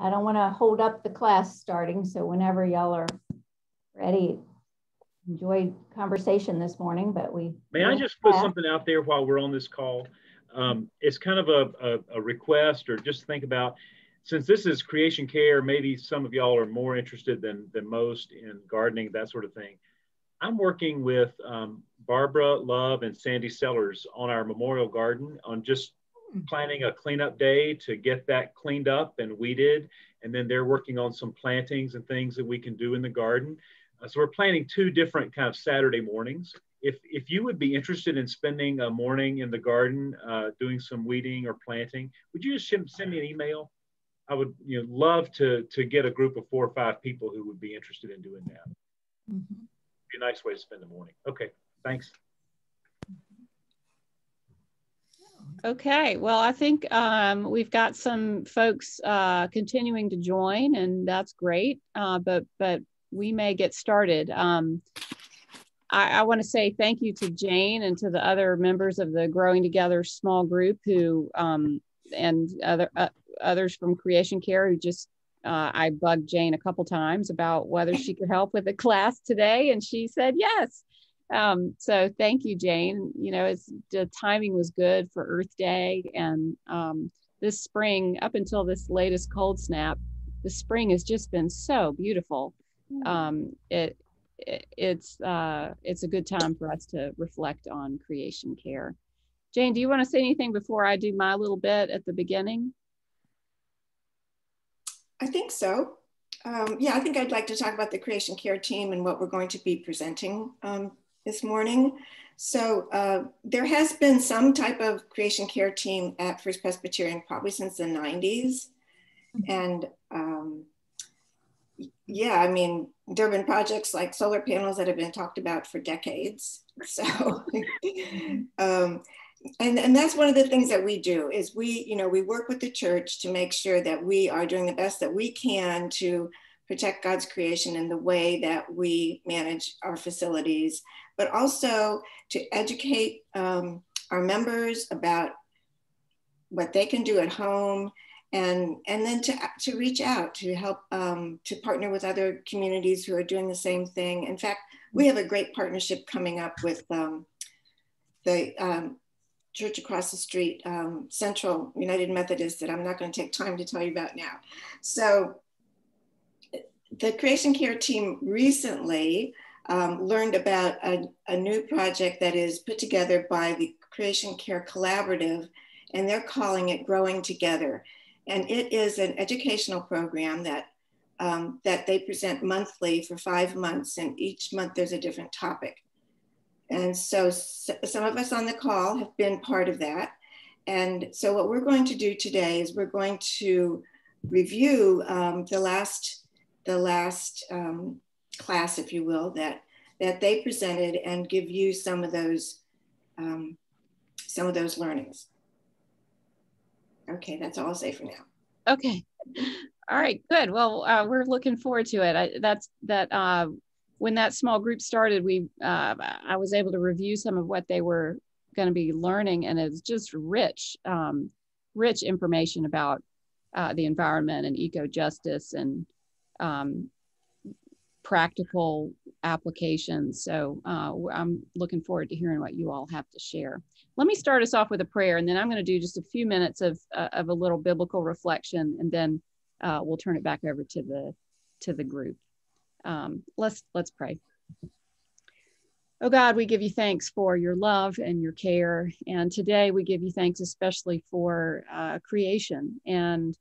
I don't want to hold up the class starting. So whenever y'all are ready, enjoyed conversation this morning, but we. May I just put something out there while we're on this call? Um, it's kind of a, a, a, request or just think about, since this is creation care, maybe some of y'all are more interested than, than most in gardening, that sort of thing. I'm working with um, Barbara Love and Sandy Sellers on our memorial garden on just planning a cleanup day to get that cleaned up and weeded. And then they're working on some plantings and things that we can do in the garden. Uh, so we're planning two different kind of Saturday mornings. If, if you would be interested in spending a morning in the garden uh, doing some weeding or planting, would you just send me an email? I would you know, love to, to get a group of four or five people who would be interested in doing that. Mm -hmm. Be a nice way to spend the morning. Okay, thanks. Okay, well, I think um, we've got some folks uh, continuing to join, and that's great. Uh, but but we may get started. Um, I, I want to say thank you to Jane and to the other members of the Growing Together small group who um, and other uh, others from Creation Care who just uh, I bugged Jane a couple times about whether she could help with the class today, and she said yes. Um, so thank you, Jane. You know, it's the timing was good for Earth Day, and um, this spring, up until this latest cold snap, the spring has just been so beautiful. Hmm. Um, it, it, it's uh, it's a good time for us to reflect on creation care. Jane, do you want to say anything before I do my little bit at the beginning? I think so. Um, yeah, I think I'd like to talk about the creation care team and what we're going to be presenting um, this morning. So uh, there has been some type of creation care team at First Presbyterian probably since the 90s. And um, yeah, I mean, there have been projects like solar panels that have been talked about for decades. So, um, and, and that's one of the things that we do is we, you know, we work with the church to make sure that we are doing the best that we can to protect God's creation in the way that we manage our facilities, but also to educate um, our members about what they can do at home and and then to, to reach out to help um, to partner with other communities who are doing the same thing. In fact we have a great partnership coming up with um, the um, church across the street um, central united methodist that i'm not going to take time to tell you about now. So the creation care team recently um, learned about a, a, new project that is put together by the Creation Care Collaborative, and they're calling it Growing Together. And it is an educational program that, um, that they present monthly for five months, and each month there's a different topic. And so, so some of us on the call have been part of that. And so what we're going to do today is we're going to review um, the last, the last um, class, if you will, that that they presented and give you some of those um, some of those learnings. Okay, that's all I'll say for now. Okay, all right, good. Well, uh, we're looking forward to it. I, that's that. Uh, when that small group started, we uh, I was able to review some of what they were going to be learning, and it's just rich, um, rich information about uh, the environment and eco justice and um, practical applications. So uh, I'm looking forward to hearing what you all have to share. Let me start us off with a prayer, and then I'm going to do just a few minutes of, uh, of a little biblical reflection, and then uh, we'll turn it back over to the to the group. Um, let's let's pray. Oh God, we give you thanks for your love and your care, and today we give you thanks especially for uh, creation and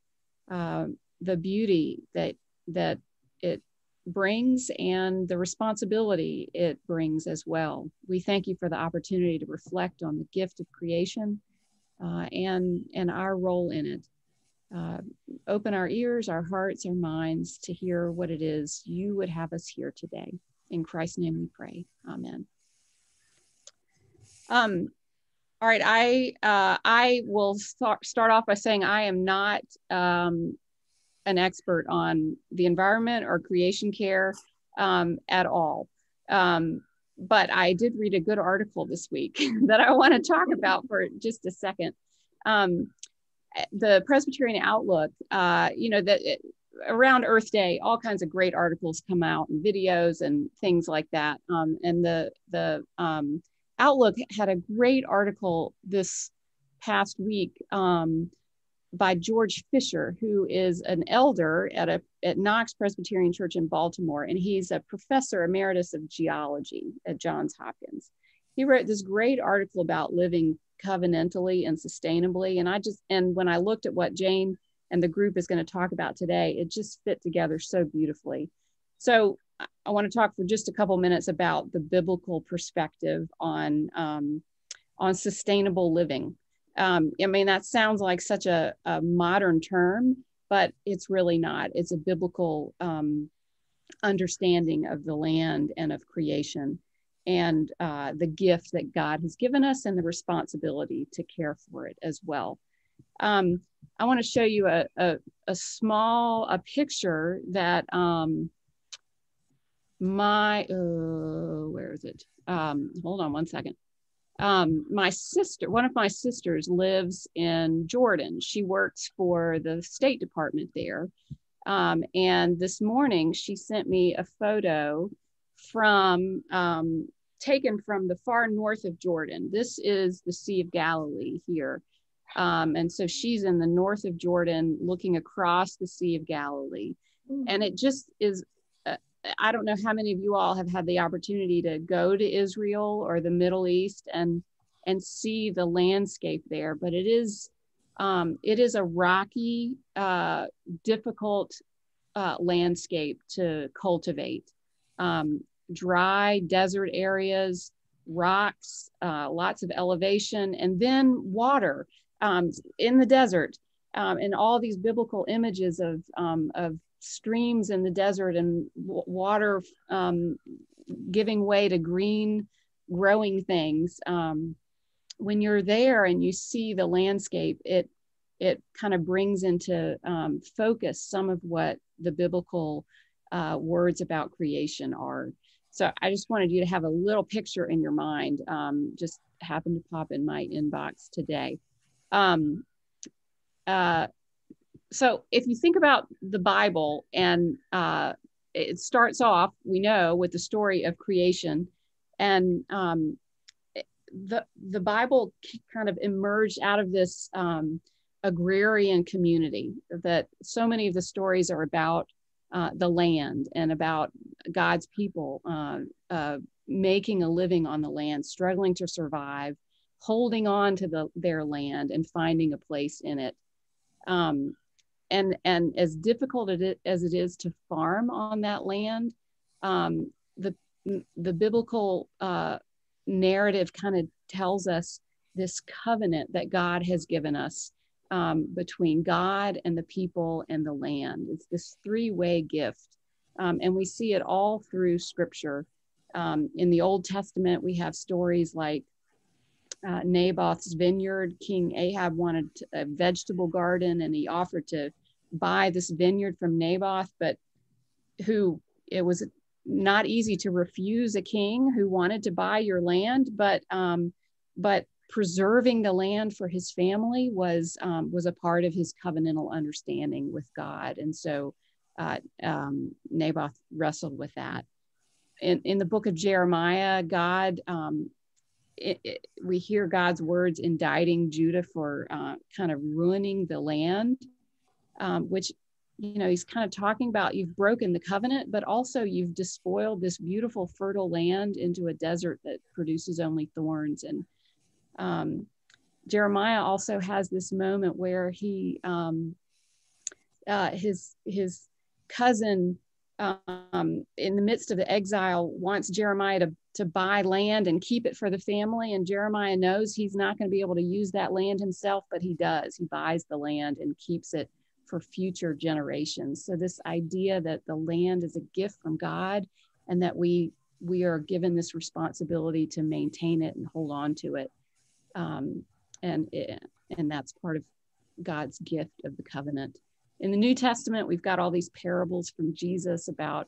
uh, the beauty that that it brings and the responsibility it brings as well. We thank you for the opportunity to reflect on the gift of creation uh, and, and our role in it. Uh, open our ears, our hearts, our minds to hear what it is you would have us hear today. In Christ's name we pray. Amen. Um, all right, I uh, I will start start off by saying I am not um, an expert on the environment or creation care um, at all. Um, but I did read a good article this week that I want to talk about for just a second. Um, the Presbyterian Outlook, uh, you know, that around Earth Day, all kinds of great articles come out and videos and things like that. Um, and the the um, Outlook had a great article this past week um, by George Fisher, who is an elder at a at Knox Presbyterian Church in Baltimore, and he's a professor emeritus of geology at Johns Hopkins. He wrote this great article about living covenantally and sustainably, and I just and when I looked at what Jane and the group is going to talk about today, it just fit together so beautifully. So I want to talk for just a couple minutes about the biblical perspective on um, on sustainable living. Um, I mean, that sounds like such a, a, modern term, but it's really not. It's a biblical um, understanding of the land and of creation and uh, the gift that God has given us and the responsibility to care for it as well. Um, I want to show you a, a, a, small a picture that um, my, uh, where is it? Um, hold on one second um, my sister, one of my sisters lives in Jordan. She works for the State Department there. Um, and this morning she sent me a photo from um, taken from the far north of Jordan. This is the Sea of Galilee here. Um, and so she's in the north of Jordan looking across the Sea of Galilee. Mm. And it just is I don't know how many of you all have had the opportunity to go to Israel or the Middle East and and see the landscape there, but it is um, it is a rocky, uh, difficult uh, landscape to cultivate. Um, dry desert areas, rocks, uh, lots of elevation, and then water um, in the desert. Um, and all these biblical images of, um, of streams in the desert and w- water um, giving way to green growing things um, when you're there and you see the landscape it it kind of brings into um, focus some of what the biblical uh, words about creation are. So i just wanted you to have a little picture in your mind um, just happened to pop in my inbox today. Um, uh, so if you think about the Bible and uh, it starts off, we know, with the story of creation, and um, the the Bible kind of emerged out of this um, agrarian community. That so many of the stories are about uh, the land and about God's people uh, uh, making a living on the land, struggling to survive, holding on to the, their land, and finding a place in it. Um, and and as difficult as it is to farm on that land um, the the biblical uh, narrative kind of tells us this covenant that god has given us um, between god and the people and the land. It's this three-way gift. Um, and we see it all through scripture. Um, in the old testament we have stories like uh, Naboth's vineyard. King Ahab wanted a vegetable garden and he offered to buy this vineyard from Naboth, but who it was not easy to refuse a king who wanted to buy your land, but um, but preserving the land for his family was um, was a part of his covenantal understanding with God, and so uh, um, Naboth wrestled with that. In in the book of Jeremiah, God um, it, it, we hear God's words indicting Judah for uh, kind of ruining the land, um, which, you know, he's kind of talking about you've broken the covenant, but also you've despoiled this beautiful, fertile land into a desert that produces only thorns. And um, Jeremiah also has this moment where he, um, uh, his his cousin um, in the midst of the exile wants Jeremiah to, to buy land and keep it for the family. And Jeremiah knows he's not going to be able to use that land himself, but he does. He buys the land and keeps it for future generations. So this idea that the land is a gift from God and that we we are given this responsibility to maintain it and hold on to it. Um, and, it, and that's part of God's gift of the covenant in the New Testament, we've got all these parables from Jesus about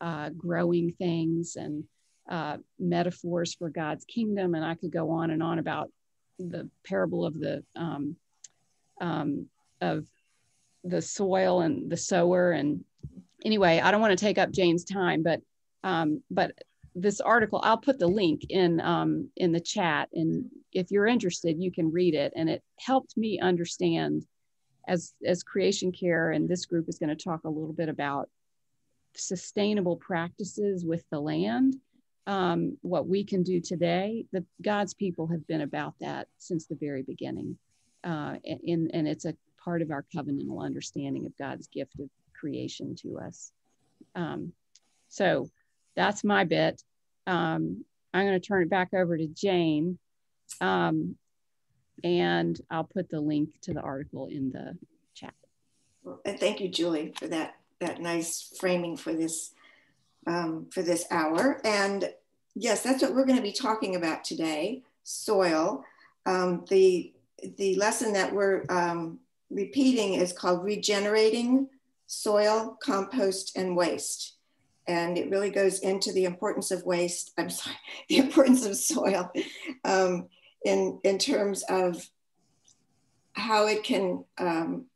uh, growing things and uh, metaphors for God's kingdom. And I could go on and on about the parable of the um, um, of the soil and the sower. And anyway, I don't want to take up Jane's time, but um, but this article, I'll put the link in um, in the chat, and if you're interested, you can read it. And it helped me understand as as creation care, and this group is going to talk a little bit about sustainable practices with the land. Um, what we can do today, the God's people have been about that since the very beginning, uh, and, and it's a part of our covenantal understanding of God's gift of creation to us. Um, so that's my bit. Um, I'm going to turn it back over to Jane. Um, and I'll put the link to the article in the chat. And thank you, Julie, for that that nice framing for this um, for this hour. And yes, that's what we're going to be talking about today: soil. Um, the the lesson that we're um, repeating is called regenerating soil, compost, and waste. And it really goes into the importance of waste. I'm sorry, the importance of soil um, in in terms of how it can um,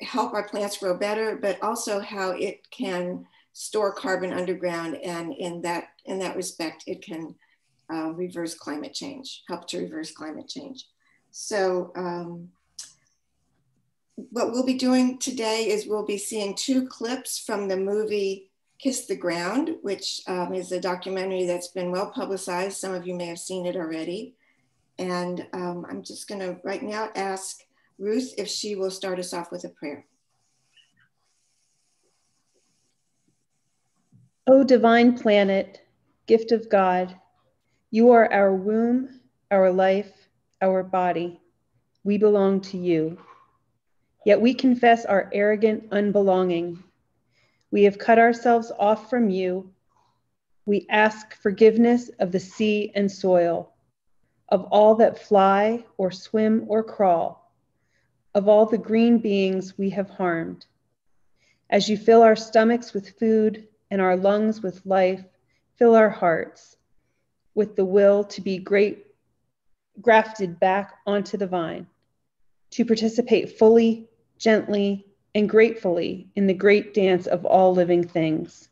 help our plants grow better, but also how it can store carbon underground. And in that, in that respect, it can uh, reverse climate change, help to reverse climate change. So um, what we'll be doing today is we'll be seeing two clips from the movie Kiss the Ground, which um, is a documentary that's been well publicized. Some of you may have seen it already. And um, I'm just gonna right now ask Ruth, if she will start us off with a prayer. O divine planet, gift of God, you are our womb, our life, our body. We belong to you. Yet we confess our arrogant unbelonging. We have cut ourselves off from you. We ask forgiveness of the sea and soil, of all that fly or swim or crawl of all the green beings we have harmed. As you fill our stomachs with food and our lungs with life, fill our hearts with the will to be great, grafted back onto the vine, to participate fully, gently, and gratefully in the great dance of all living things.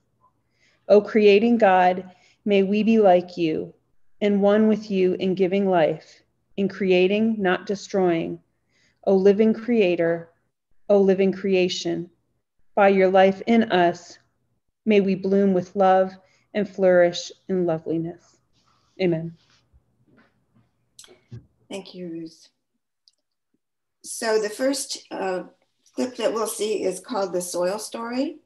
O creating God, may we be like you and one with you in giving life, in creating, not destroying O living creator, O living creation, by your life in us, may we bloom with love and flourish in loveliness. Amen. Thank you, Ruth. So the first uh, clip that we'll see is called The Soil Story.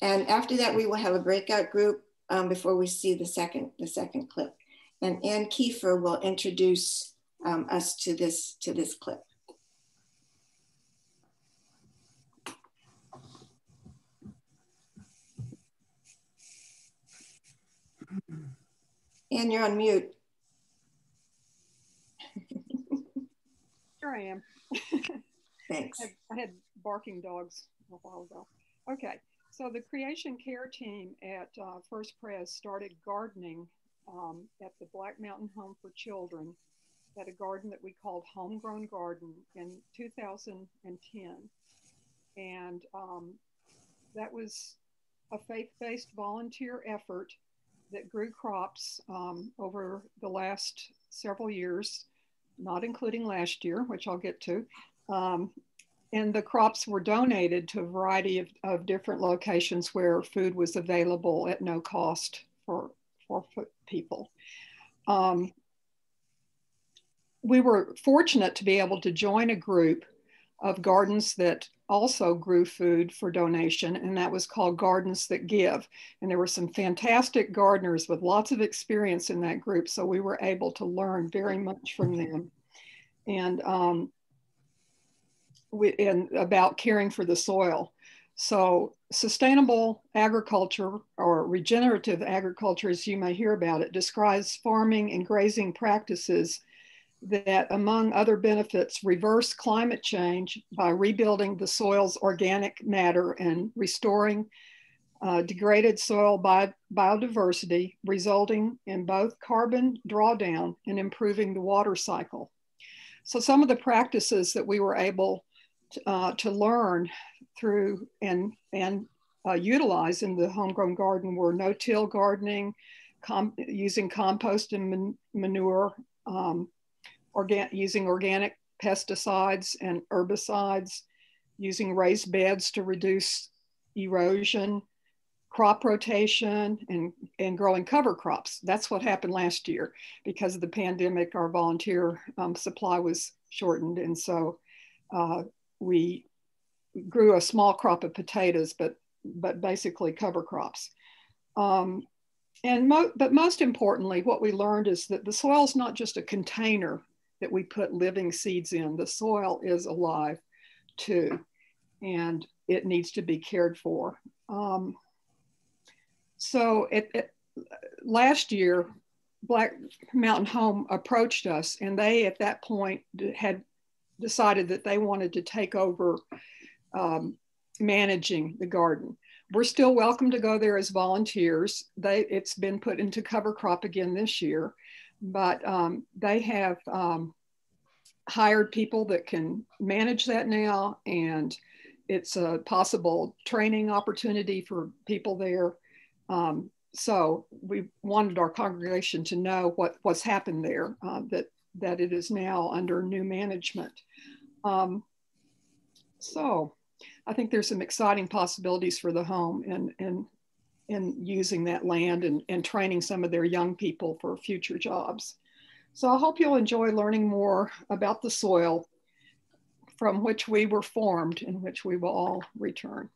And after that, we will have a breakout group um, before we see the second, the second clip. And Ann Kiefer will introduce um, us to this, to this clip. And you're on mute. Here I am. Thanks. I had, I had, barking dogs a while ago. Okay, so the creation care team at uh, First Pres started gardening um, at the Black Mountain Home for Children at a garden that we called Homegrown Garden in 2010. And um, that was a faith based volunteer effort that grew crops um, over the last several years, not including last year, which I'll get to. Um, and the crops were donated to a variety of, of different locations where food was available at no cost for, for people. Um, we were fortunate to be able to join a group of gardens that also grew food for donation, and that was called Gardens That Give. And there were some fantastic gardeners with lots of experience in that group, so we were able to learn very much from them. And um, we, and about caring for the soil. So sustainable agriculture or regenerative agriculture, as you may hear about it, describes farming and grazing practices that, among other benefits, reverse climate change by rebuilding the soil's organic matter and restoring uh, degraded soil bi biodiversity, resulting in both carbon drawdown and improving the water cycle. So, some of the practices that we were able uh, to learn through and, and uh, utilize in the homegrown garden were no-till gardening, com using compost and man manure, um, using organic pesticides and herbicides, using raised beds to reduce erosion, crop rotation, and, and growing cover crops. That's what happened last year. Because of the pandemic, our volunteer um, supply was shortened. And so uh, we grew a small crop of potatoes, but, but basically cover crops. Um, and mo but most importantly, what we learned is that the soil is not just a container that we put living seeds in. The soil is alive too, and it needs to be cared for. Um, so it, it, last year, Black Mountain Home approached us, and they at that point had decided that they wanted to take over um, managing the garden. We're still welcome to go there as volunteers. They, it's been put into cover crop again this year, but um, they have um, hired people that can manage that now, and it's a possible training opportunity for people there. Um, so we wanted our congregation to know what what's happened there, uh, that that it is now under new management. Um, so I think there's some exciting possibilities for the home and and and using that land and, and training some of their young people for future jobs. So I hope you'll enjoy learning more about the soil from which we were formed and which we will all return.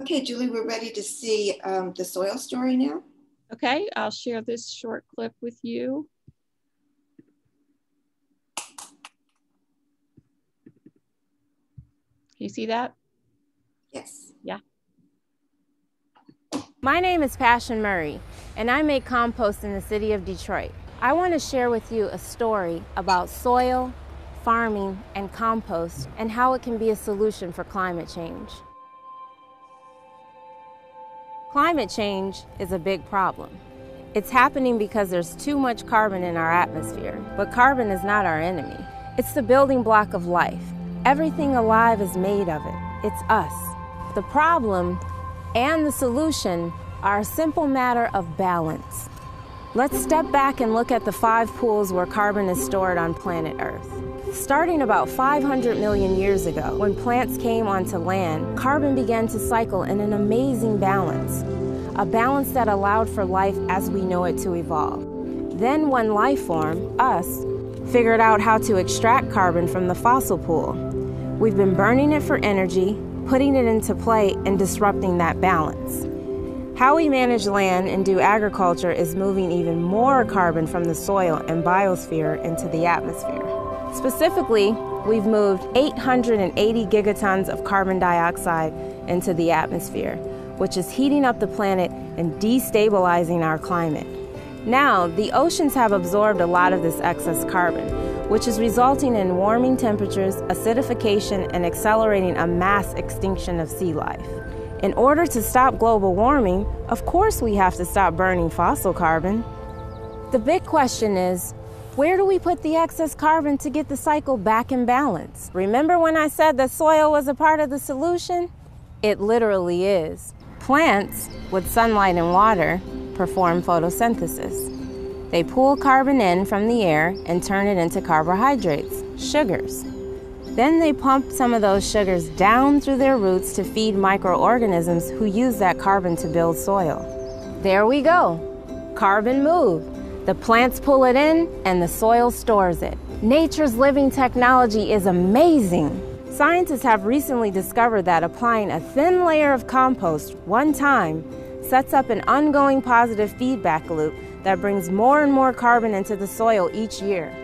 Okay, Julie, we're ready to see um, the soil story now. Okay, I'll share this short clip with you. You see that? Yes. Yeah. My name is Passion Murray, and I make compost in the city of Detroit. I want to share with you a story about soil, farming, and compost, and how it can be a solution for climate change. Climate change is a big problem. It's happening because there's too much carbon in our atmosphere, but carbon is not our enemy. It's the building block of life. Everything alive is made of it. It's us. The problem and the solution are a simple matter of balance. Let's step back and look at the five pools where carbon is stored on planet Earth. Starting about 500 million years ago, when plants came onto land, carbon began to cycle in an amazing balance, a balance that allowed for life as we know it to evolve. Then one life form, us, figured out how to extract carbon from the fossil pool. We've been burning it for energy, putting it into play, and disrupting that balance. How we manage land and do agriculture is moving even more carbon from the soil and biosphere into the atmosphere. Specifically, we've moved 880 gigatons of carbon dioxide into the atmosphere, which is heating up the planet and destabilizing our climate. Now, the oceans have absorbed a lot of this excess carbon, which is resulting in warming temperatures, acidification, and accelerating a mass extinction of sea life. In order to stop global warming, of course we have to stop burning fossil carbon. The big question is, where do we put the excess carbon to get the cycle back in balance? Remember when I said that soil was a part of the solution? It literally is. Plants, with sunlight and water, perform photosynthesis. They pull carbon in from the air and turn it into carbohydrates, sugars. Then they pump some of those sugars down through their roots to feed microorganisms who use that carbon to build soil. There we go. Carbon move. The plants pull it in and the soil stores it. Nature's living technology is amazing. Scientists have recently discovered that applying a thin layer of compost one time sets up an ongoing positive feedback loop that brings more and more carbon into the soil each year.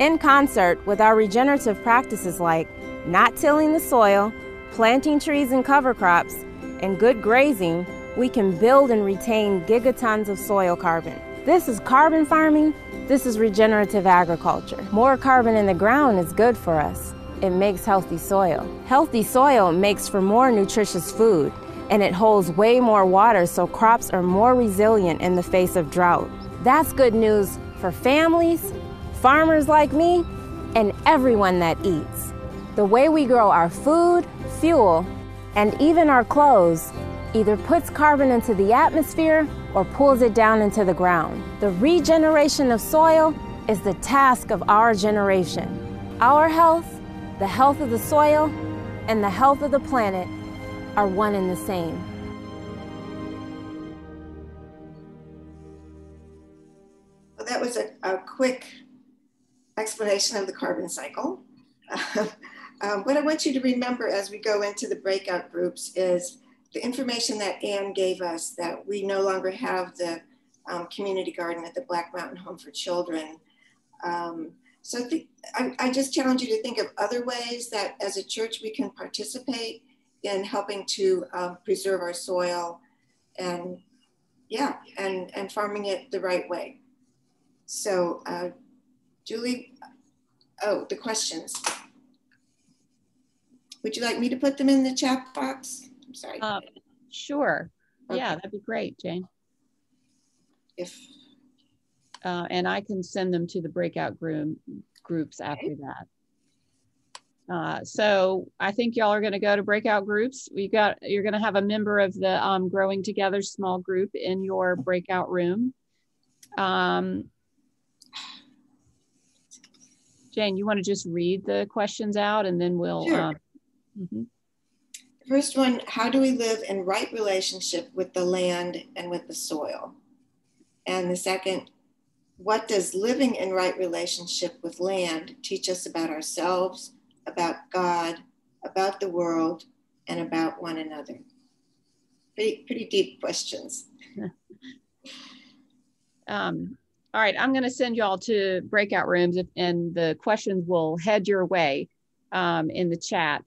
In concert with our regenerative practices like not tilling the soil, planting trees and cover crops, and good grazing, we can build and retain gigatons of soil carbon. This is carbon farming. This is regenerative agriculture. More carbon in the ground is good for us. It makes healthy soil. Healthy soil makes for more nutritious food, and it holds way more water so crops are more resilient in the face of drought. That's good news for families, farmers like me, and everyone that eats. The way we grow our food, fuel, and even our clothes either puts carbon into the atmosphere or pulls it down into the ground. The regeneration of soil is the task of our generation. Our health, the health of the soil, and the health of the planet are one and the same. Well, that was a, a quick explanation of the carbon cycle. um, what I want you to remember as we go into the breakout groups is the information that Anne gave us that we no longer have the um, community garden at the Black Mountain Home for Children. Um, so I, I, I, just challenge you to think of other ways that as a church we can participate in helping to um, preserve our soil and yeah, and, and farming it the right way. So uh, Julie, oh, the questions. Would you like me to put them in the chat box? I'm sorry. Uh, sure. Okay. Yeah, that'd be great, Jane. If uh, and I can send them to the breakout group groups okay. after that. Uh, so I think y'all are going to go to breakout groups. We got you're going to have a member of the um, Growing Together small group in your breakout room. Um, Jane, you want to just read the questions out and then we'll. Sure. Um, mm -hmm. First one, how do we live in right relationship with the land and with the soil? And the second, what does living in right relationship with land teach us about ourselves, about God, about the world, and about one another? Pretty, pretty deep questions. um, all right, I'm going to send y'all to breakout rooms and the questions will head your way um, in the chat.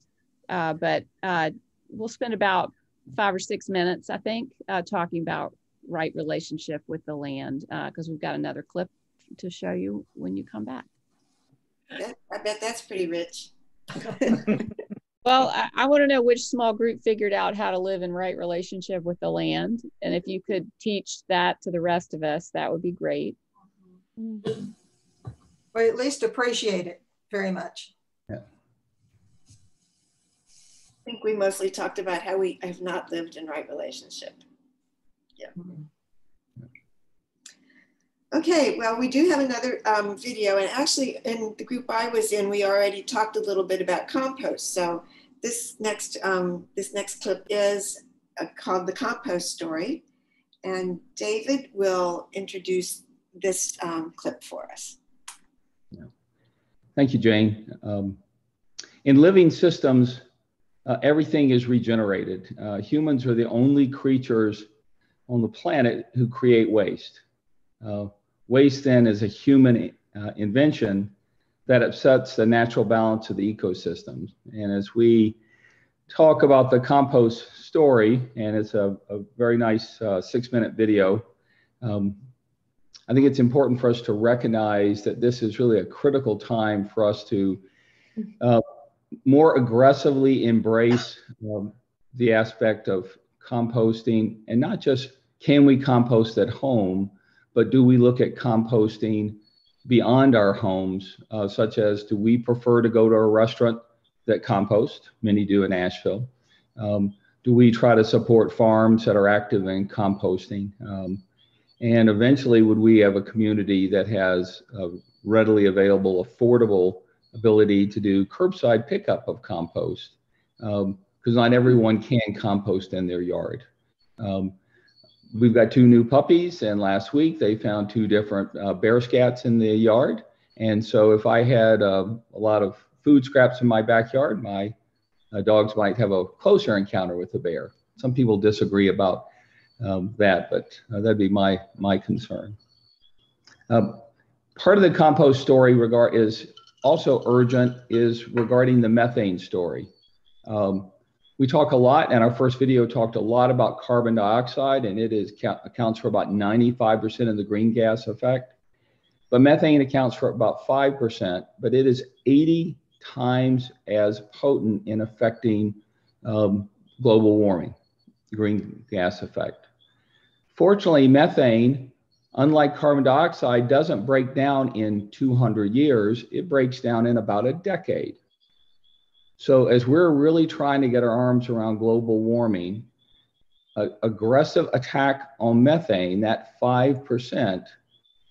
Uh, but uh, we'll spend about five or six minutes, I think, uh, talking about right relationship with the land because uh, we've got another clip to show you when you come back. I bet that's pretty rich. Well, I, I want to know which small group figured out how to live in right relationship with the land. And if you could teach that to the rest of us, that would be great. Or at least appreciate it very much. Yeah. I think we mostly talked about how we have not lived in right relationship. Yeah. Mm-hmm. Okay, well, we do have another um, video, and actually, in the group I was in, we already talked a little bit about compost. So this next um, this next clip is uh, called the compost story, and David will introduce this um, clip for us. Thank you, Jane. Um, in living systems, uh, everything is regenerated. Uh, humans are the only creatures on the planet who create waste. Uh, waste then is a human uh, invention that upsets the natural balance of the ecosystem. And as we talk about the compost story, and it's a, a very nice uh, six minute video, um, I think it's important for us to recognize that this is really a critical time for us to uh, more aggressively embrace um, the aspect of composting and not just can we compost at home, but do we look at composting beyond our homes, uh, such as do we prefer to go to a restaurant that compost? Many do in Asheville. Um, do we try to support farms that are active in composting? Um, and eventually, would we have a community that has readily available, affordable ability to do curbside pickup of compost because um, not everyone can compost in their yard. Um, we've got two new puppies, and last week they found two different uh, bear scats in the yard. And so, if I had uh, a lot of food scraps in my backyard, my uh, dogs might have a closer encounter with the bear. Some people disagree about um, that, but uh, that'd be my my concern. Um, part of the compost story regard is also urgent is regarding the methane story. Um, we talk a lot, and our first video talked a lot about carbon dioxide, and it is accounts for about 95% of the green gas effect. But methane accounts for about 5%, but it is 80 times as potent in affecting um, global warming, green gas effect. Fortunately, methane unlike carbon dioxide, doesn't break down in 200 years, it breaks down in about a decade. So, as we're really trying to get our arms around global warming, aggressive attack on methane, that 5%,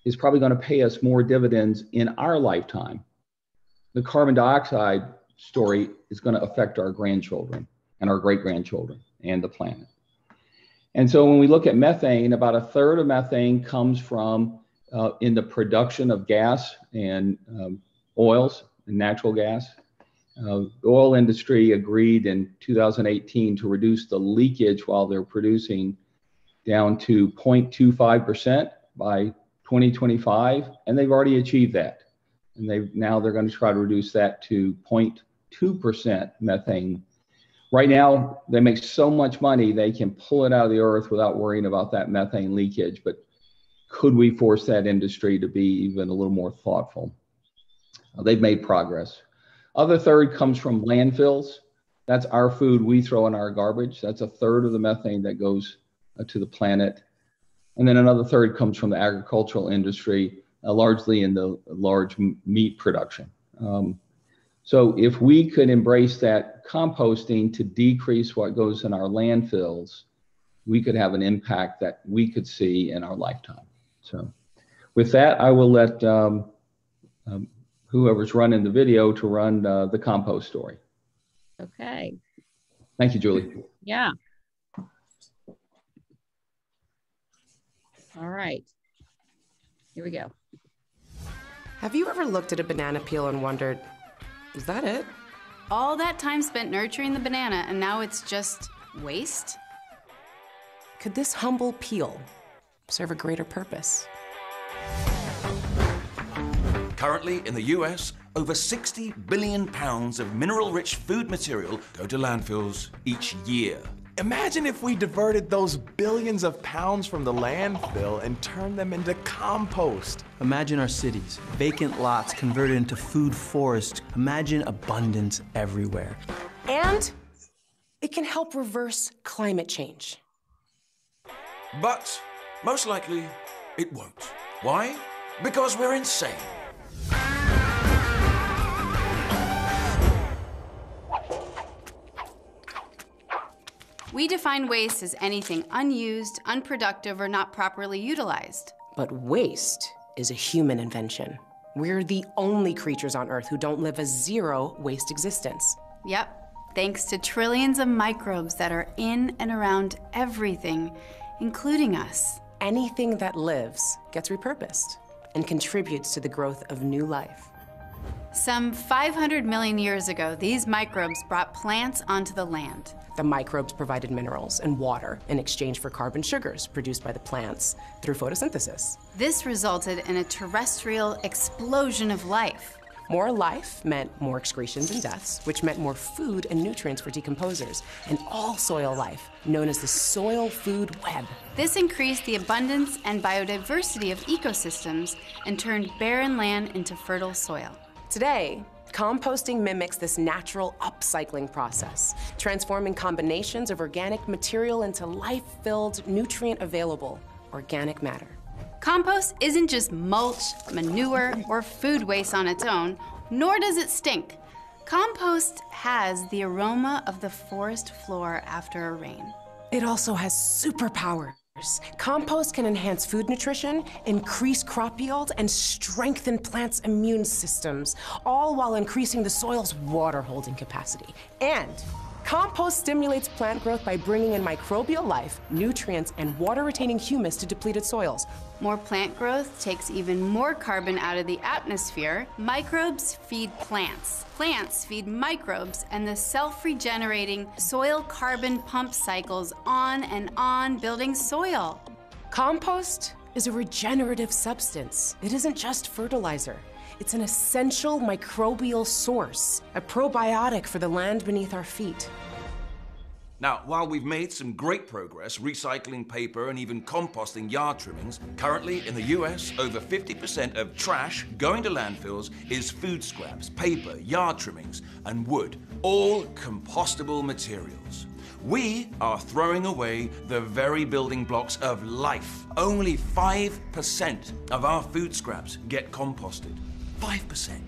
is probably going to pay us more dividends in our lifetime. The carbon dioxide story is going to affect our grandchildren and our great grandchildren and the planet. And so when we look at methane, about a third of methane comes from uh, in the production of gas and um, oils and natural gas. Uh, the oil industry agreed in 2018 to reduce the leakage while they're producing down to 0.25% by 2025, and they've already achieved that. And they now they're going to try to reduce that to 0.2% methane. Right now, they make so much money they can pull it out of the earth without worrying about that methane leakage. But could we force that industry to be even a little more thoughtful? Uh, they've made progress. Other third comes from landfills. That's our food we throw in our garbage. That's a third of the methane that goes uh, to the planet. And then another third comes from the agricultural industry, uh, largely in the large meat production. Um, so if we could embrace that composting to decrease what goes in our landfills, we could have an impact that we could see in our lifetime. So with that, I will let um, um, whoever's running the video to run uh, the compost story. Okay. Thank you, Julie. Yeah. All right. Here we go. Have you ever looked at a banana peel and wondered, is that it? All that time spent nurturing the banana and now it's just waste? Could this humble peel serve a greater purpose? Currently, in the US, over 60 billion pounds of mineral-rich food material go to landfills each year. Imagine if we diverted those billions of pounds from the landfill and turned them into compost. Imagine our cities, vacant lots converted into food forests. Imagine abundance everywhere. And it can help reverse climate change. But most likely, it won't. Why? Because we're insane. We define waste as anything unused, unproductive, or not properly utilized. But waste is a human invention. We're the only creatures on Earth who don't live a zero waste existence. Yep, thanks to trillions of microbes that are in and around everything, including us. Anything that lives gets repurposed and contributes to the growth of new life. Some 500 million years ago, these microbes brought plants onto the land. The microbes provided minerals and water in exchange for carbon sugars produced by the plants through photosynthesis. This resulted in a terrestrial explosion of life. More life meant more excretions and deaths, which meant more food and nutrients for decomposers, and all soil life, known as the soil food web. This increased the abundance and biodiversity of ecosystems and turned barren land into fertile soil. Today, Composting mimics this natural upcycling process, transforming combinations of organic material into life-filled, nutrient-available organic matter. Compost isn't just mulch, manure, or food waste on its own, nor does it stink. Compost has the aroma of the forest floor after a rain. It also has superpowers. Compost can enhance food nutrition, increase crop yield, and strengthen plants' immune systems, all while increasing the soil's water holding capacity. And compost stimulates plant growth by bringing in microbial life, nutrients, and water retaining humus to depleted soils. More plant growth takes even more carbon out of the atmosphere. Microbes feed plants. Plants feed microbes, and the self regenerating soil carbon pump cycles on and on, building soil. Compost is a regenerative substance. It isn't just fertilizer. It's an essential microbial source, a probiotic for the land beneath our feet. Now, while we've made some great progress recycling paper and even composting yard trimmings, currently in the US, over 50% of trash going to landfills is food scraps, paper, yard trimmings, and wood, all compostable materials. We are throwing away the very building blocks of life. Only 5% of our food scraps get composted. 5%.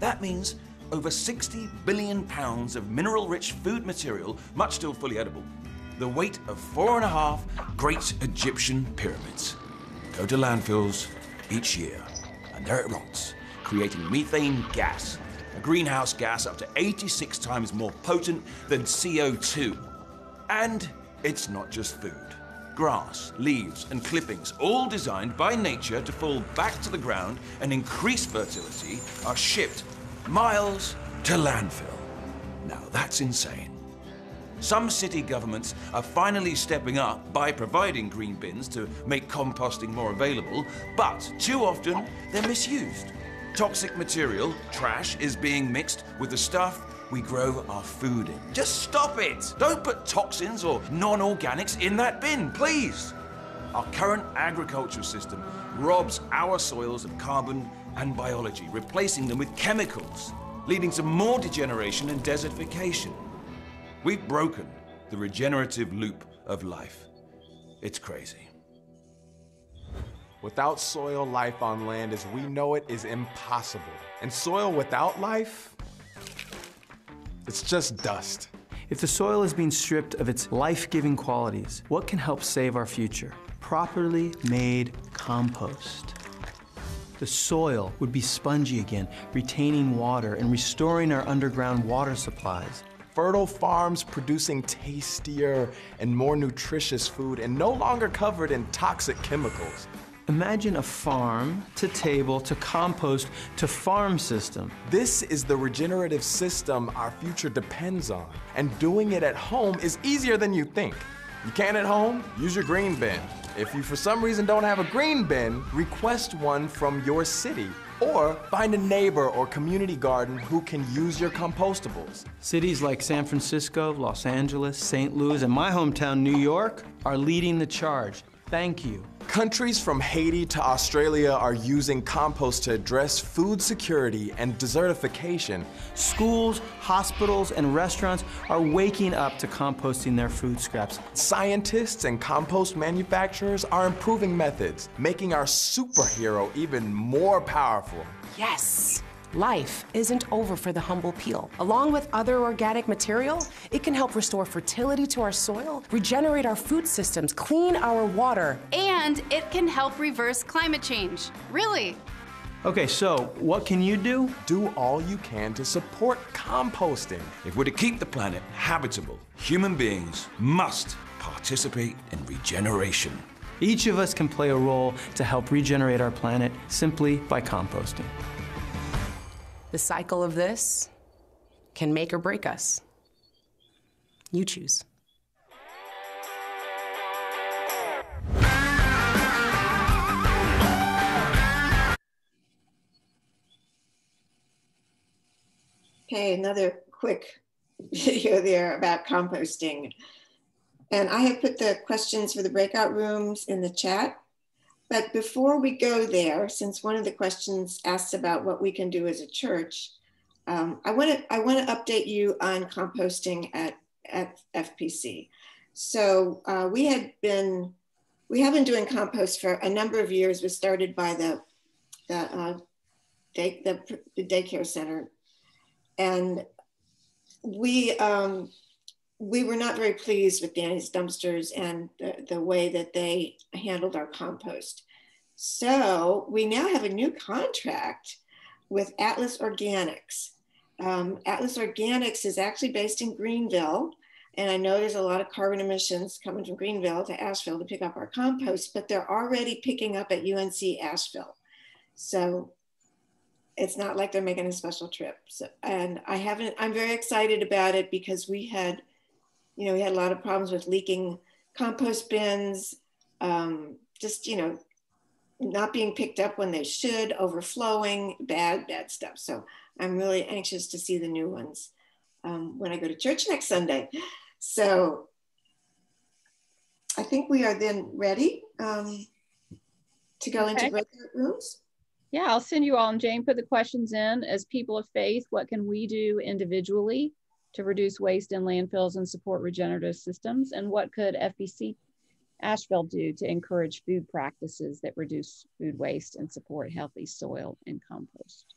That means over 60 billion pounds of mineral rich food material, much still fully edible. The weight of four and a half great Egyptian pyramids go to landfills each year, and there it rots, creating methane gas, a greenhouse gas up to 86 times more potent than CO2. And it's not just food. Grass, leaves, and clippings, all designed by nature to fall back to the ground and increase fertility, are shipped miles to landfill. Now that's insane. Some city governments are finally stepping up by providing green bins to make composting more available, but too often they're misused. Toxic material, trash, is being mixed with the stuff we grow our food in. Just stop it! Don't put toxins or non organics in that bin, please! Our current agricultural system robs our soils of carbon and biology, replacing them with chemicals, leading to more degeneration and desertification. We've broken the regenerative loop of life. It's crazy. Without soil, life on land as we know it is impossible. And soil without life, it's just dust. If the soil is being stripped of its life giving qualities, what can help save our future? Properly made compost. The soil would be spongy again, retaining water and restoring our underground water supplies. Fertile farms producing tastier and more nutritious food and no longer covered in toxic chemicals. Imagine a farm to table to compost to farm system. This is the regenerative system our future depends on. And doing it at home is easier than you think. You can't at home? Use your green bin. If you for some reason don't have a green bin, request one from your city. Or find a neighbor or community garden who can use your compostables. Cities like San Francisco, Los Angeles, St. Louis, and my hometown, New York, are leading the charge. Thank you. Countries from Haiti to Australia are using compost to address food security and desertification. Schools, hospitals, and restaurants are waking up to composting their food scraps. Scientists and compost manufacturers are improving methods, making our superhero even more powerful. Yes! Life isn't over for the humble peel. Along with other organic material, it can help restore fertility to our soil, regenerate our food systems, clean our water. And it can help reverse climate change. Really. Okay, so what can you do? Do all you can to support composting. If we're to keep the planet habitable, human beings must participate in regeneration. Each of us can play a role to help regenerate our planet simply by composting. The cycle of this can make or break us. You choose. Okay, another quick video there about composting. And I have put the questions for the breakout rooms in the chat. But before we go there, since one of the questions asks about what we can do as a church, um, I want to I want to update you on composting at at FPC. So uh, we had been we have been doing compost for a number of years. We started by the the, uh, day, the, the daycare center, and we um, we were not very pleased with Danny's dumpsters and the, the way that they handled our compost. So we now have a new contract with Atlas Organics. Um, Atlas Organics is actually based in Greenville. And I know there's a lot of carbon emissions coming from Greenville to Asheville to pick up our compost, but they're already picking up at UNC Asheville. So it's not like they're making a special trip. So, and I haven't, I'm very excited about it because we had you know, we had a lot of problems with leaking compost bins, um, just, you know, not being picked up when they should, overflowing, bad, bad stuff. So I'm really anxious to see the new ones um, when I go to church next Sunday. So I think we are then ready um, to go okay. into breakout rooms. Yeah, I'll send you all, and Jane put the questions in as people of faith. What can we do individually to reduce waste in landfills and support regenerative systems? And what could FPC Asheville do to encourage food practices that reduce food waste and support healthy soil and compost?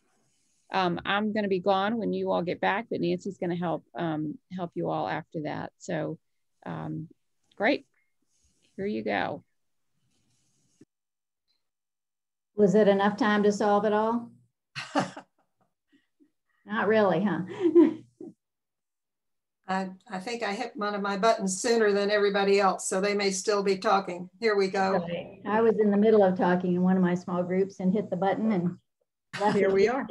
Um, I'm going to be gone when you all get back, but Nancy's going to help um, help you all after that. So um, great. Here you go. Was it enough time to solve it all? Not really, huh? I, I think I hit one of my buttons sooner than everybody else, so they may still be talking. Here we go. I was in the middle of talking in one of my small groups and hit the button and here we are.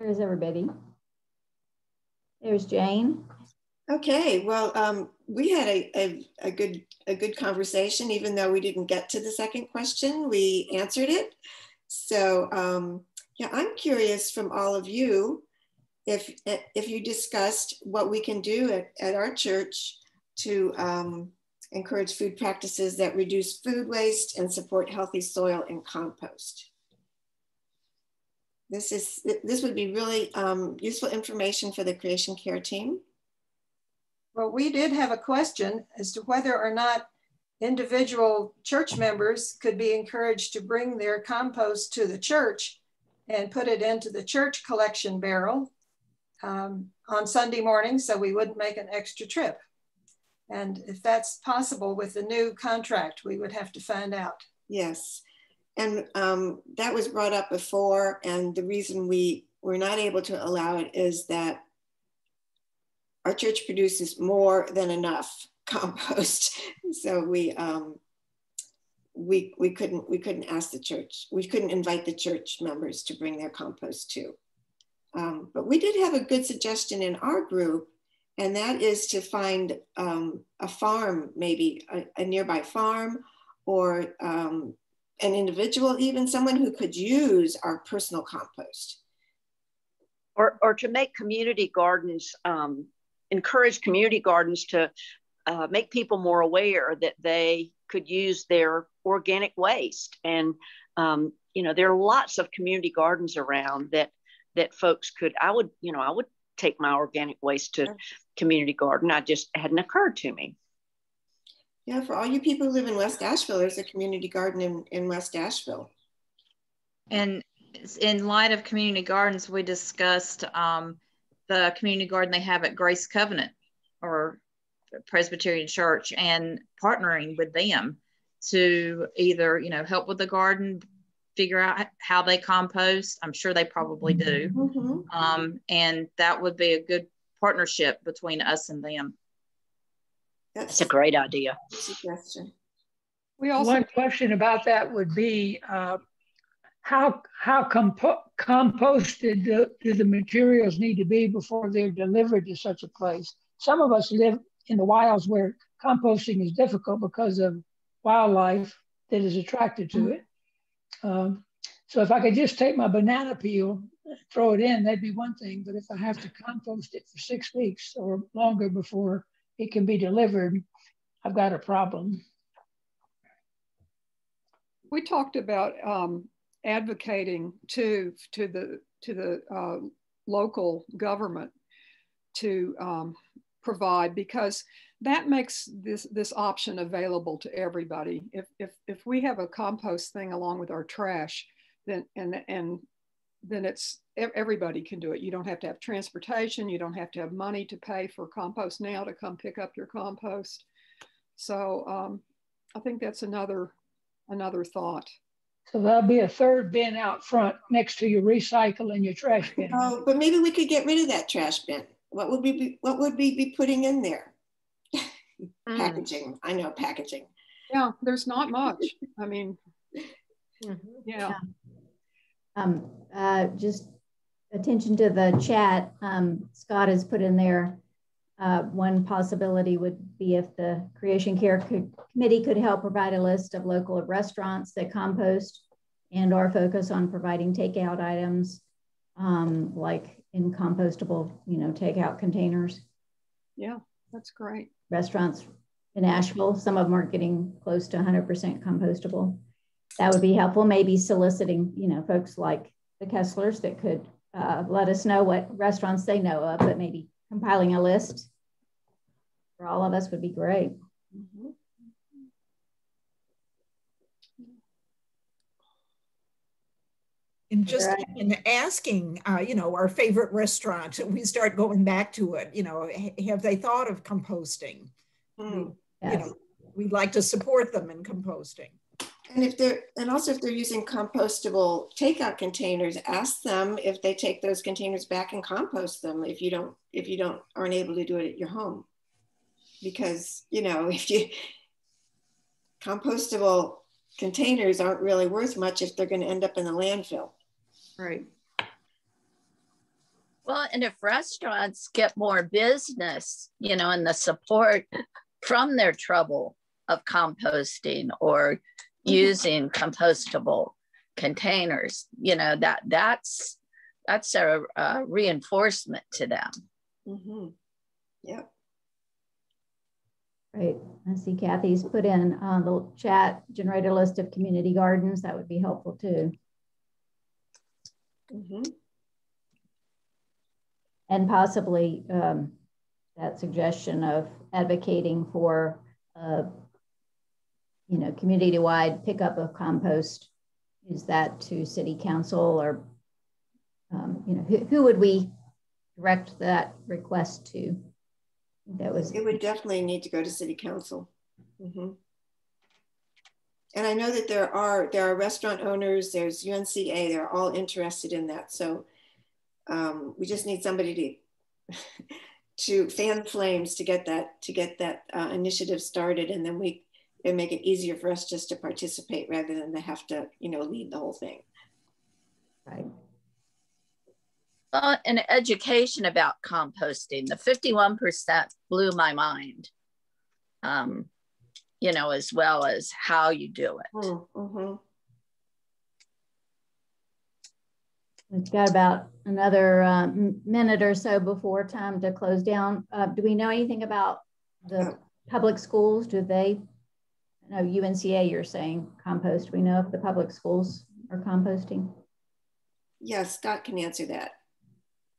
There's everybody. There's Jane. Okay, well, um, we had a, a, a, good a good conversation, even though we didn't get to the second question, we answered it. So um, yeah, I'm curious from all of you if if you discussed what we can do at, at our church to um, encourage food practices that reduce food waste and support healthy soil and compost. This is this would be really um, useful information for the creation care team. Well, we did have a question as to whether or not individual church members could be encouraged to bring their compost to the church and put it into the church collection barrel um, on Sunday morning so we wouldn't make an extra trip. And if that's possible with the new contract, we would have to find out. Yes. And um, that was brought up before. And the reason we were not able to allow it is that our church produces more than enough compost. so we, um, we, we couldn't we couldn't ask the church we couldn't invite the church members to bring their compost too um, but we did have a good suggestion in our group and that is to find um, a farm maybe a, a nearby farm or um, an individual, even someone who could use our personal compost. Or, or to make community gardens, um, encourage community gardens to uh, make people more aware that they could use their organic waste. And, um, you know, there are lots of community gardens around that, that folks could, I would, you know, I would take my organic waste to community garden. I just hadn't occurred to me. Yeah, for all you people who live in West Asheville, there's a community garden in, in West Asheville. And in light of community gardens, we discussed um, the community garden they have at Grace Covenant or Presbyterian Church and partnering with them to either, you know, help with the garden, figure out how they compost. I'm sure they probably do. Mm-hmm. Um, and that would be a good partnership between us and them. That's, a great idea. Suggestion. We also one question about that would be uh, how how compo composted do, do the materials need to be before they're delivered to such a place? Some of us live in the wilds where composting is difficult because of wildlife that is attracted to it. Um, so if I could just take my banana peel, throw it in, that'd be one thing. But if I have to compost it for six weeks or longer before it can be delivered, I've got a problem. We talked about um, advocating to to the to the uh, local government to um, provide because that makes this this option available to everybody. If if if we have a compost thing along with our trash, then and and then it's everybody can do it. You don't have to have transportation. You don't have to have money to pay for compost now to come pick up your compost. So um, I think that's another another thought. So there'll be a third bin out front next to your recycle and your trash bin. Oh, but maybe we could get rid of that trash bin. What would we be, what would we be putting in there? Mm. Packaging. I know packaging. Yeah, there's not much. I mean, mm-hmm. yeah. yeah. Um, uh, just attention to the chat, um, Scott has put in there uh, one possibility would be if the Creation Care co Committee could help provide a list of local restaurants that compost and or focus on providing takeout items um, like in compostable, you know, takeout containers. Yeah, that's great. Restaurants in Asheville, some of them are getting close to 100% compostable. That would be helpful. Maybe soliciting, you know, folks like the Kesslers that could uh, let us know what restaurants they know of, but maybe compiling a list for all of us would be great. Mm -hmm. And just right. in asking, uh, you know, our favorite restaurant, we start going back to it. You know, have they thought of composting? Mm, yes. You know, we'd like to support them in composting. And if they're, and also if they're using compostable takeout containers, ask them if they take those containers back and compost them. If you don't, if you don't aren't able to do it at your home, because you know if you compostable containers aren't really worth much if they're going to end up in the landfill. Right. Well, and if restaurants get more business, you know, and the support from their trouble of composting or mm-hmm. using compostable containers, you know, that that's that's a, a reinforcement to them. Mm-hmm. Yep. Right. I see Kathy's put in uh, the chat, generate a list of community gardens. That would be helpful too. Mm -hmm. And possibly um, that suggestion of advocating for, uh, you know, community-wide pickup of compost. Is that to city council or, um, you know, who, who would we direct that request to? That was. It would definitely need to go to city council. Mm -hmm. And I know that there are there are restaurant owners, there's UNCA, they're all interested in that. So um, we just need somebody to to fan flames to get that to get that uh, initiative started, and then we it make it easier for us just to participate rather than to have to you know lead the whole thing. Right. Well, an education about composting, the 51% blew my mind. Um, you know, as well as how you do it. Mm-hmm. We've got about another uh, minute or so before time to close down. Uh, do we know anything about the public schools? Do they, no, UNCA, you're saying compost. We know if the public schools are composting? Yes, Scott can answer that.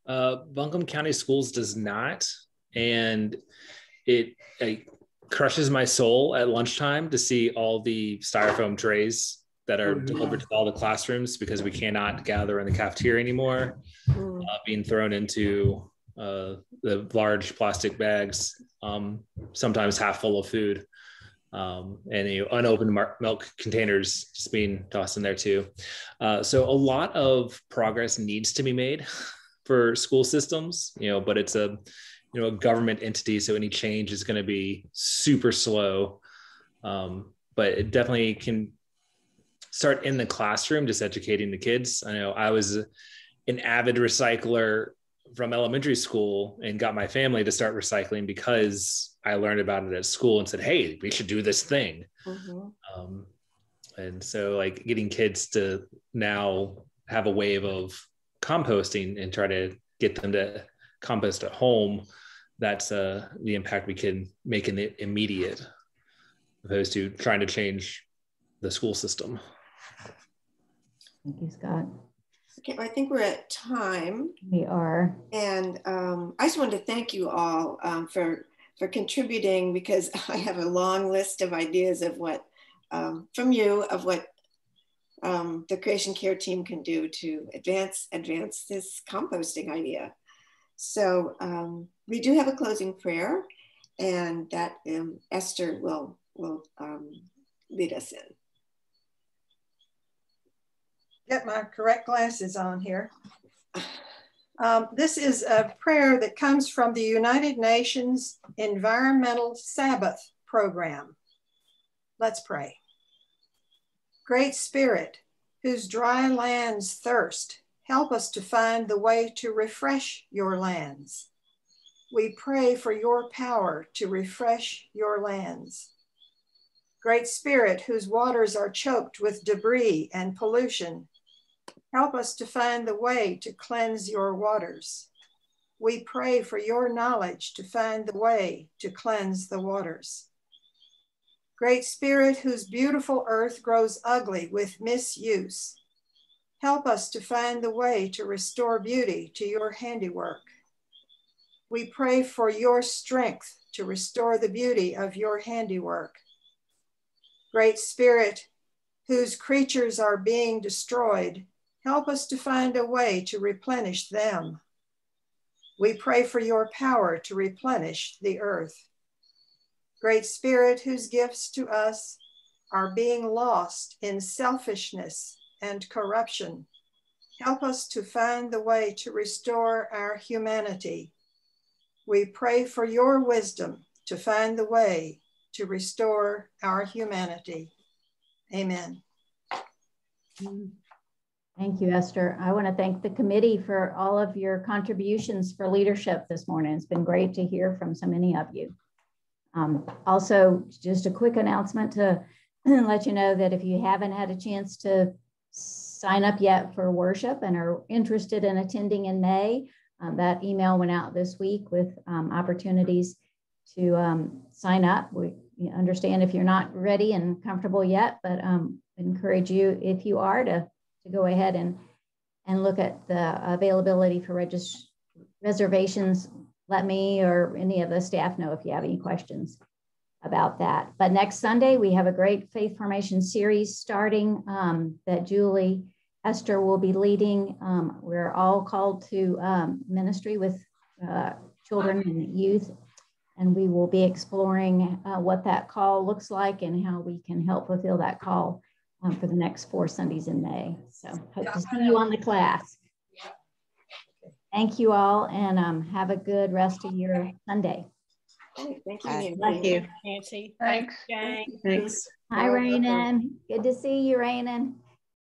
Uh, Buncombe County Schools does not. And it, crushes my soul at lunchtime to see all the styrofoam trays that are mm-hmm. delivered to all the classrooms because we cannot gather in the cafeteria anymore, mm. uh, being thrown into uh, the large plastic bags, um, sometimes half full of food, um, and you know, unopened mar- milk containers just being tossed in there too. Uh, so a lot of progress needs to be made for school systems, you know, but it's a you know a government entity, so any change is going to be super slow. Um, but it definitely can start in the classroom, just educating the kids. I know I was an avid recycler from elementary school and got my family to start recycling because I learned about it at school and said, "Hey, we should do this thing." Mm-hmm. Um, and so, like, getting kids to now have a wave of composting and try to get them to compost at home that's uh, the impact we can make in the immediate opposed to trying to change the school system. Thank you, Scott. Okay, I think we're at time. We are. And um, I just wanted to thank you all um, for, for contributing because I have a long list of ideas of what, um, from you, of what um, the Creation Care team can do to advance, advance this composting idea. So um, we do have a closing prayer, and that um, Esther will will um, lead us in. Get my correct glasses on here. Um, this is a prayer that comes from the United Nations Environmental Sabbath Program. Let's pray. Great Spirit, whose dry lands thirst, help us to find the way to refresh your lands. We pray for your power to refresh your lands. Great Spirit, whose waters are choked with debris and pollution, help us to find the way to cleanse your waters. We pray for your knowledge to find the way to cleanse the waters. Great Spirit, whose beautiful earth grows ugly with misuse, Help us to find the way to restore beauty to your handiwork. We pray for your strength to restore the beauty of your handiwork. Great Spirit, whose creatures are being destroyed, help us to find a way to replenish them. We pray for your power to replenish the earth. Great Spirit, whose gifts to us are being lost in selfishness and corruption, help us to find the way to restore our humanity. We pray for your wisdom to find the way to restore our humanity. Amen. Thank you, Esther. I want to thank the committee for all of your contributions for leadership this morning. It's been great to hear from so many of you. Um, also, just a quick announcement to let you know that if you haven't had a chance to sign up yet for worship and are interested in attending in May, um, that email went out this week with um, opportunities to um, sign up. We understand if you're not ready and comfortable yet, but um, encourage you, if you are, to, to go ahead and, and look at the availability for regist- reservations. Let me or any of the staff know if you have any questions about that. But next Sunday, we have a great faith formation series starting um, that Julie Esther will be leading. Um, we're all called to um, ministry with uh, children and youth and we will be exploring uh, what that call looks like and how we can help fulfill that call um, for the next four Sundays in May. So hope to see you on the class. Thank you all and um, have a good rest of your Sunday. Oh, thank you. Nancy. Thank you. Nancy. Thanks. Gang. Thanks. Hi, Rainen. Good to see you, Rainen.